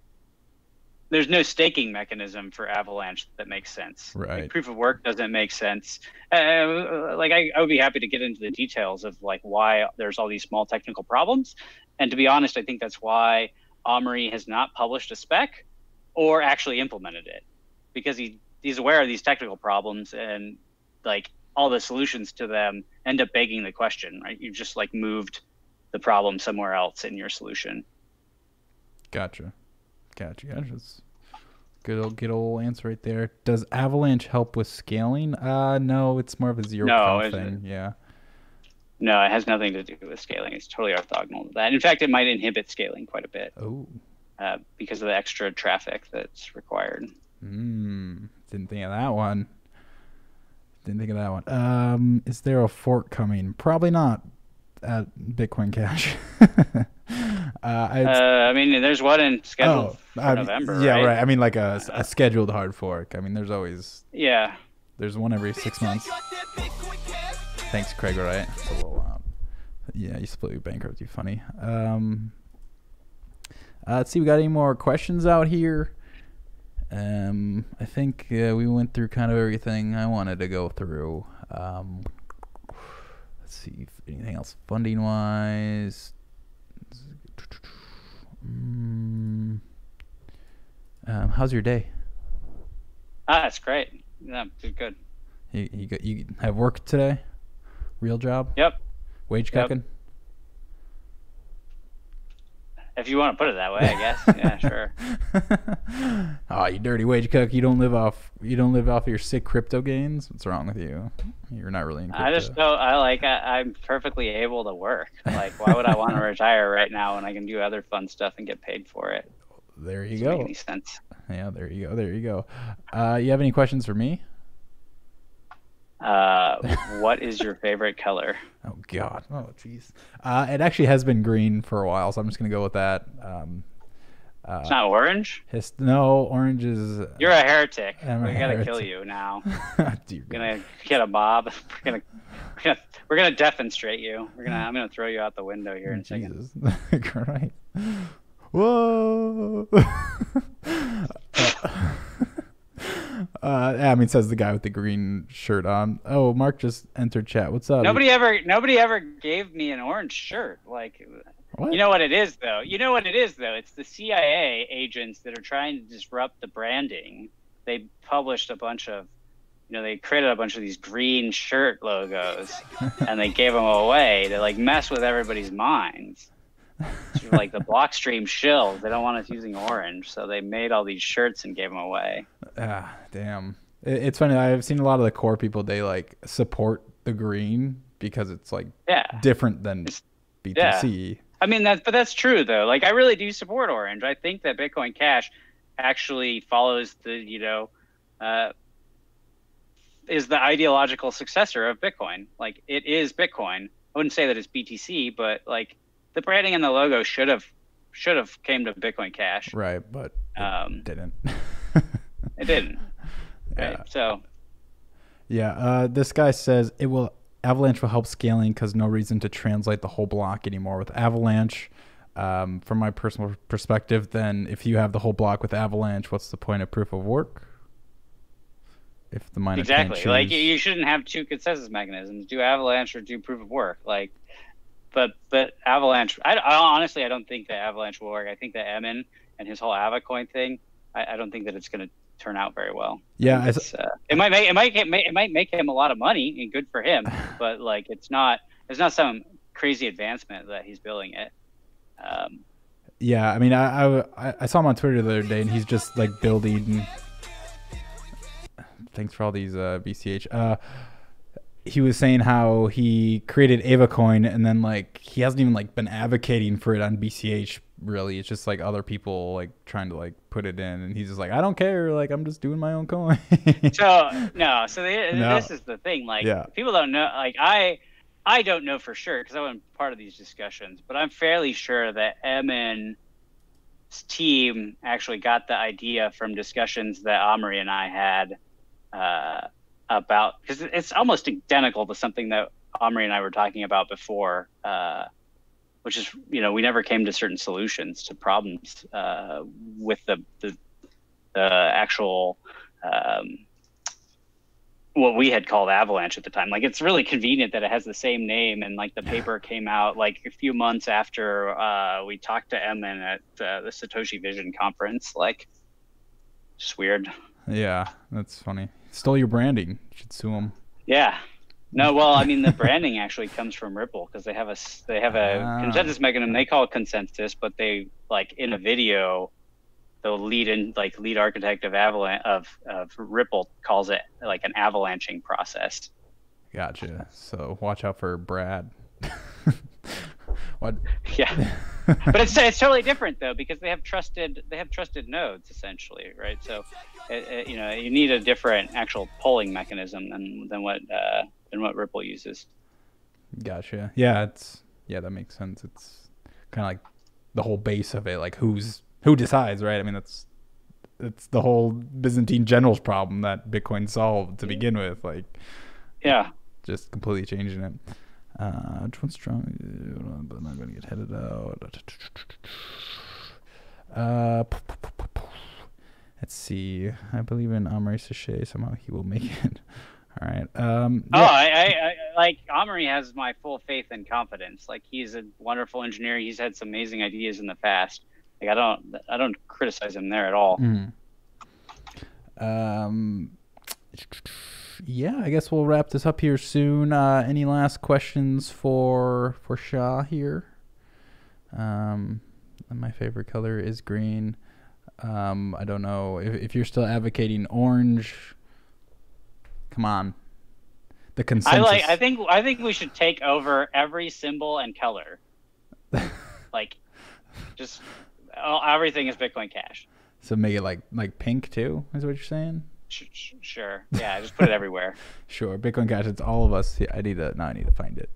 there's no staking mechanism for Avalanche that makes sense. Right. Like, proof of work doesn't make sense. Uh, like I, I would be happy to get into the details of like why there's all these small technical problems. And to be honest, I think that's why Amaury has not published a spec or actually implemented it because he he's aware of these technical problems and like all the solutions to them end up begging the question, right? You've just like moved the problem somewhere else in your solution. Gotcha. Gotcha. Gotcha. good old good old answer right there. Does Avalanche help with scaling? Uh no, it's more of a zero no, thing. Yeah. No, it has nothing to do with scaling. It's totally orthogonal to that. In fact, it might inhibit scaling quite a bit. Oh. Uh, because of the extra traffic that's required. Hmm. Didn't think of that one. Didn't think of that one. Um, is there a fork coming? Probably not at Bitcoin Cash. Uh, I, uh, I mean, there's one in scheduled oh, for November. Yeah, right? right? I mean, like a, a scheduled hard fork. I mean, there's always. Yeah. There's one every six months. Thanks, Craig. Right. It's a little loud. Yeah, you split your bankruptcy. Funny. Um, uh, let's see. We got any more questions out here? Um, I think uh, we went through kind of everything I wanted to go through. Um, let's see if anything else funding wise. Mm, um, how's your day? Ah, it's great. Yeah, good. You you, got, you have work today? Real job? Yep. Wage cooking? If you want to put it that way, I guess. yeah, sure. oh, you dirty wage cook! You don't live off you don't live off your sick crypto gains. What's wrong with you? You're not really in crypto. I just know I like I, I'm perfectly able to work. Like, why would I want to retire right now when I can do other fun stuff and get paid for it? There you Doesn't go. any sense? Yeah, there you go. There you go. Uh, you have any questions for me? Uh, what is your favorite color? Oh God. Oh jeez. Uh, it actually has been green for a while, so I'm just gonna go with that. Um, uh, it's not orange. His, no, orange is. You're a heretic. I'm we gotta heretic. kill you now. we're gonna get a mob. We're gonna, we're gonna we're gonna demonstrate you. We're gonna I'm gonna throw you out the window here in a Jesus. second. Christ. Whoa. uh, I mean, says the guy with the green shirt on. Oh, Mark just entered chat. What's up? Nobody ever, nobody ever gave me an orange shirt. Like, what? you know what it is though. You know what it is though. It's the CIA agents that are trying to disrupt the branding. They published a bunch of, you know, they created a bunch of these green shirt logos, and they gave them away to like mess with everybody's minds like the Blockstream shills. They don't want us using orange, so they made all these shirts and gave them away. Ah, damn. it's funny. I've seen a lot of the core people. They like support the green because it's like yeah. different than it's, BTC. Yeah. I mean that's but that's true though. Like I really do support orange. I think that Bitcoin Cash actually follows the you know. Uh, is the ideological successor of Bitcoin. Like it is Bitcoin. I wouldn't say that it's BTC, but like the branding and the logo should have should have came to Bitcoin Cash. Right, but um, didn't. it didn't. Right. Yeah. So. Yeah. Uh, this guy says it will Avalanche will help scaling because no reason to translate the whole block anymore with Avalanche. Um, from my personal perspective, then if you have the whole block with Avalanche, what's the point of proof of work? If the miner exactly like you shouldn't have two consensus mechanisms: do Avalanche or do proof of work. Like but but Avalanche, I, I, honestly I don't think that Avalanche will work. I think that Emin and his whole Avacoin thing, I, I don't think that it's going to turn out very well. Yeah, uh, it might make it might it might make him a lot of money and good for him, but like it's not it's not some crazy advancement that he's building it. Um, yeah, I mean, I, I I saw him on Twitter the other day, and he's just like building. Thanks for all these uh, BCH. Uh, he was saying how he created AvaCoin and then like he hasn't even like been advocating for it on BCH really. It's just like other people like trying to like put it in and he's just like I don't care like I'm just doing my own coin. so no, so the, no. this is the thing like yeah. people don't know like I I don't know for sure because I wasn't part of these discussions, but I'm fairly sure that Emin's team actually got the idea from discussions that Amaury and I had uh, about because it's almost identical to something that Amaury and I were talking about before, uh, which is you know we never came to certain solutions to problems uh, with the the, the actual um, what we had called Avalanche at the time. Like it's really convenient that it has the same name, and like the paper came out like a few months after uh, we talked to Emin at uh, the Satoshi Vision conference. Like, just weird. Yeah, that's funny. Stole your branding. You should sue them. Yeah. No, well, I mean, the branding actually comes from Ripple because they have a they have a ah. consensus mechanism. They call it consensus, but they like in a video, the lead in like lead architect of Avalanche of, of Ripple calls it like an avalanching process. Gotcha. So watch out for Brad. what? Yeah, but it's it's totally different though because they have trusted they have trusted nodes essentially, right? So, it, it, you know, you need a different actual polling mechanism than than what uh, than what Ripple uses. Gotcha. Yeah, it's yeah that makes sense. It's kind of like the whole base of it. Like who's who decides, right? I mean, that's it's the whole Byzantine generals problem that Bitcoin solved to begin with. Like, yeah, just completely changing it. Uh, which one's strong? But I'm not going to get headed out. Uh, let's see. I believe in Amaury Séchet. Somehow he will make it. All right. Um, yeah. Oh, I, I, I like Amaury has my full faith and confidence. Like he's a wonderful engineer. He's had some amazing ideas in the past. Like I don't, I don't criticize him there at all. Mm. Um, yeah, I guess we'll wrap this up here soon. Uh, any last questions for for Shah here? Um, my favorite color is green. Um, I don't know if, if you're still advocating orange Come on. The consensus. I like. I think. I think we should take over every symbol and color. like, just everything is Bitcoin Cash. So make it like like pink too. Is what you're saying? Sure. Yeah. I just put it everywhere. sure. Bitcoin Cash. It's all of us. I need to. Now I need to find it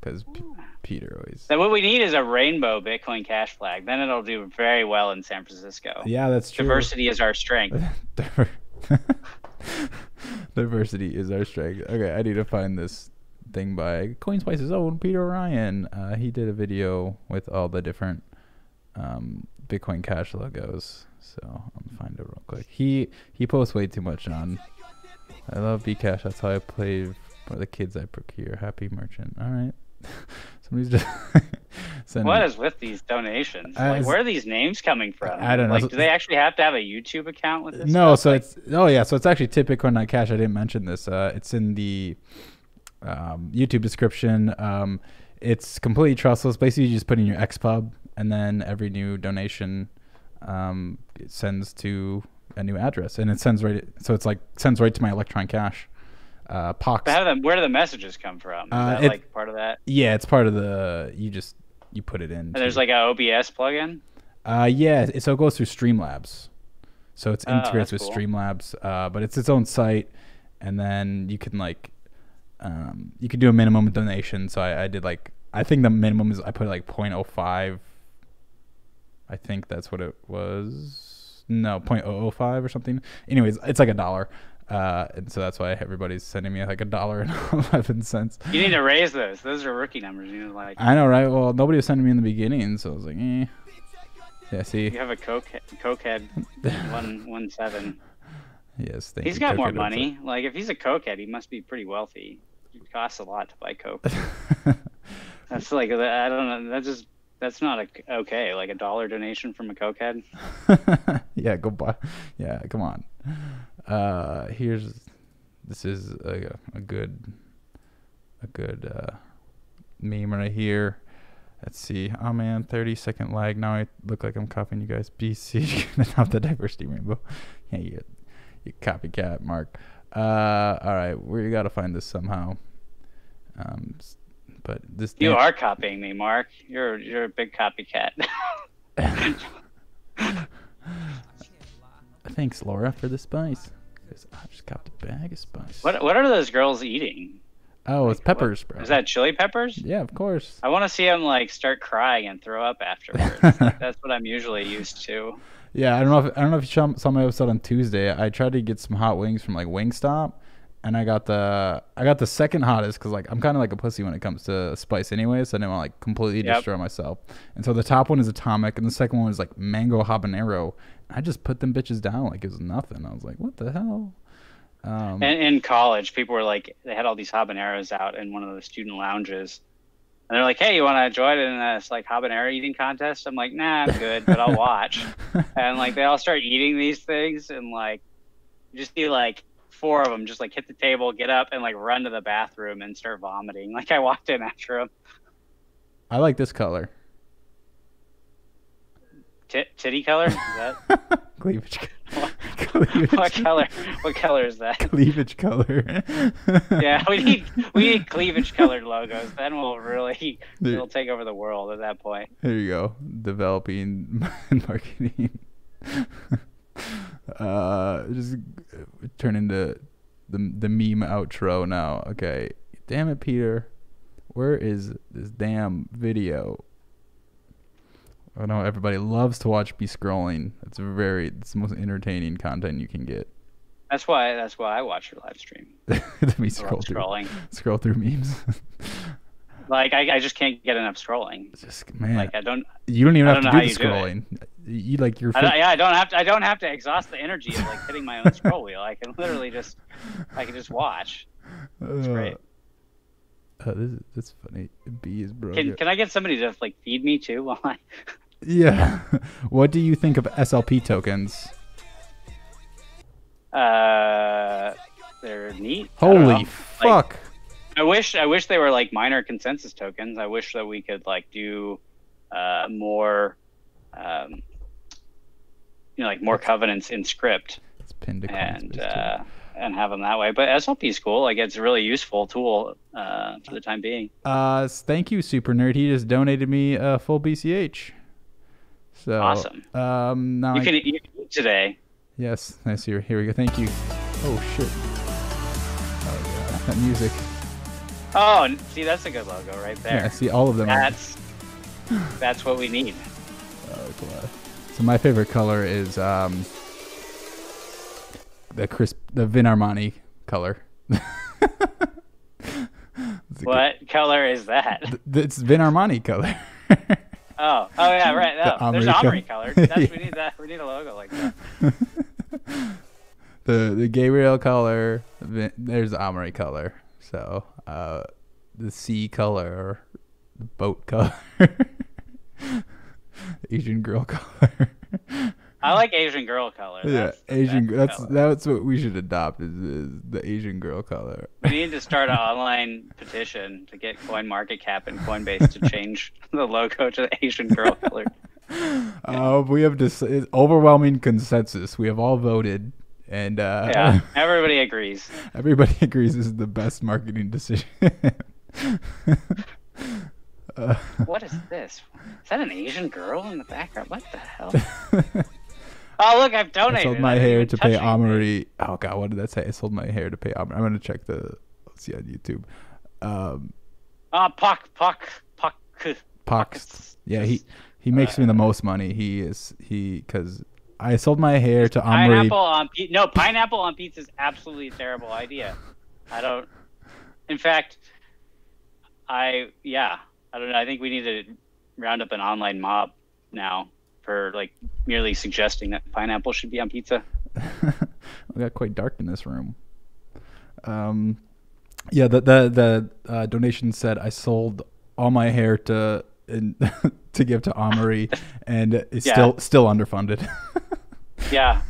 because P- Peter always. So what we need is a rainbow Bitcoin Cash flag. Then it'll do very well in San Francisco. Yeah, that's true. Diversity is our strength. Diversity is our strength. Okay, I need to find this thing by CoinSpice's own Peter Ryan. Uh, he did a video with all the different um, Bitcoin Cash logos. So I'm find it real quick. He he posts way too much on. I love Bcash. That's how I play for the kids I procure. Happy merchant. All right. Somebody's just sending. What is with these donations? Uh, like, where are these names coming from? I don't know. Like, do they actually have to have a YouTube account with this? No, stuff? so like, it's oh yeah, so it's actually Typical Cash. I didn't mention this. Uh, it's in the um, YouTube description. Um, it's completely trustless. Basically, you just put in your XPub, and then every new donation um, it sends to a new address, and it sends right. So it's like sends right to my Electron Cash uh, Pox. Them, where do the messages come from? Is uh, that it, like part of that? Yeah, it's part of the. You just you put it in. And there's like a OBS plugin. Uh, yeah, so it goes through Streamlabs, so it's oh, integrates with cool. Streamlabs, uh, but it's its own site, and then you can like, um, you can do a minimum donation. So I, I did like, I think the minimum is I put like 0.05. I think that's what it was. No, 0.005 or something. Anyways, it's like a dollar. Uh, and so that's why everybody's sending me like a dollar and eleven cents. You need to raise those. Those are rookie numbers. You know, like. I know, right? Well, nobody was sending me in the beginning, so I was like, eh. Yeah, see. You have a coke cokehead one one seven. Yes, thank He's got more money. Like if he's a cokehead, he must be pretty wealthy. It costs a lot to buy coke. that's like I don't know. That's just that's not a, okay. Like a dollar donation from a cokehead. yeah, go buy. Yeah, come on. Uh, here's this is a, a good a good uh, meme right here. Let's see. Oh man, 30 second lag. Now I look like I'm copying you guys. BC, not the diversity rainbow. Yeah, you, you copycat, Mark. Uh, all right, we gotta find this somehow. Um, but this. You are copying me, Mark. You're you're a big copycat. Thanks, Laura, for the spice. I just got a bag of spice. What What are those girls eating? Oh, like, it's peppers, what, bro. Is that chili peppers? Yeah, of course. I want to see them like start crying and throw up afterwards. like, that's what I'm usually used to. Yeah, I don't know if I don't know if you saw my episode on Tuesday. I tried to get some hot wings from like Wingstop, and I got the I got the second hottest because like I'm kind of like a pussy when it comes to spice anyway, so I didn't want to like completely yep. destroy myself. And so the top one is atomic, and the second one is like mango habanero. I just put them bitches down like it was nothing. I was like, what the hell? Um, and in college, people were like, they had all these habaneros out in one of the student lounges. And they're like, hey, you want to join in this like habanero eating contest? I'm like, nah, I'm good, but I'll watch. and like they all start eating these things, and like you just see like four of them just like hit the table, get up, and like run to the bathroom and start vomiting. Like I walked in after them. I like this color. T- titty color? Is that cleavage? cleavage. what color? What color is that? Cleavage color. yeah, we need we need cleavage colored logos. Then we'll really we'll take over the world at that point. There you go. Developing marketing. Uh, just turn into the the meme outro now. Okay, damn it, Peter. Where is this damn video? I know everybody loves to watch me scrolling. It's very it's the most entertaining content you can get. That's why that's why I watch your live stream. me scroll through scrolling. scroll through memes. like I, I just can't get enough scrolling. Just man, like I don't. You don't even I have don't to do the scrolling. You like your. I yeah, I don't have to. I don't have to exhaust the energy of like hitting my own scroll wheel. I can literally just, I can just watch. It's great. Uh, this is, that's funny. B is bro. Can, can I get somebody to like feed me too while I? yeah. what do you think of SLP tokens? Uh, they're neat. Holy fuck! Like, I wish I wish they were like miner consensus tokens. I wish that we could like do uh, more, um, you know, like more covenants in script. It's pinned to and uh, and have them that way. But SLP is cool. Like it's a really useful tool uh, for the time being. Uh, thank you, Super Nerd. He just donated me a full BCH. So awesome. Um, now you I... can eat today. Yes, nice here. Here we go. Thank you. Oh shit. Oh yeah, that music. Oh, see, that's a good logo right there. Yeah, see all of them. That's that's what we need. Oh, cool. So my favorite color is um, the crisp, the Vin Armani color. what good. color is that? It's Vin Armani color. oh, oh yeah, right. No, the there's Amaury color. That's, yeah. We need that. We need a logo like that. the the Gabriel color. There's the Amaury color. So uh, the sea color, the boat color, Asian girl color. I like Asian girl color. That's yeah, Asian. That's color. that's what we should adopt is, is, the Asian girl color. We need to start an online petition to get CoinMarketCap and Coinbase to change the logo to the Asian girl color. Uh, we have this overwhelming consensus. We have all voted, and uh, yeah, everybody agrees. Everybody agrees this is the best marketing decision. Uh, what is this? Is that an Asian girl in the background? What the hell? Oh look, I've donated. I sold my hair to pay Amaury. Oh god, what did that say? I sold my hair to pay Amaury. I'm gonna check the. Let's see on YouTube. Um. Ah, uh, Puck, Puck, Puck. Pox. Yeah, he he makes uh, me the most money. He is he because I sold my hair to Amaury. Pineapple on. No, pineapple on pizza is absolutely a terrible idea. I don't. In fact, I yeah, I don't know. I think we need to round up an online mob now for like merely suggesting that pineapple should be on pizza. we got quite dark in this room. Um, yeah, the the the uh, donation said I sold all my hair to in, to give to Amaury, and it's yeah. still still underfunded. yeah.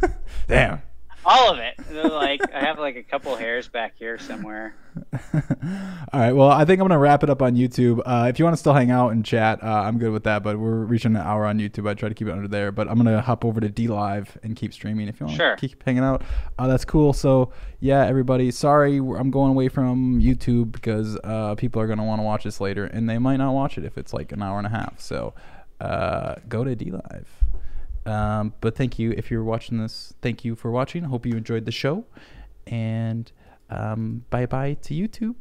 Damn all of it. like I have like a couple hairs back here somewhere. all right. Well, I think I'm gonna wrap it up on YouTube. Uh, if you want to still hang out and chat, uh, I'm good with that. But we're reaching an hour on YouTube. I try to keep it under there. But I'm gonna hop over to DLive and keep streaming. If you want sure. to keep hanging out, uh, that's cool. So yeah, everybody. Sorry, I'm going away from YouTube because uh, people are gonna want to watch this later, and they might not watch it if it's like an hour and a half. So uh, go to DLive. Um, but thank you if you're watching this. Thank you for watching. Hope you enjoyed the show. And um, bye bye to YouTube.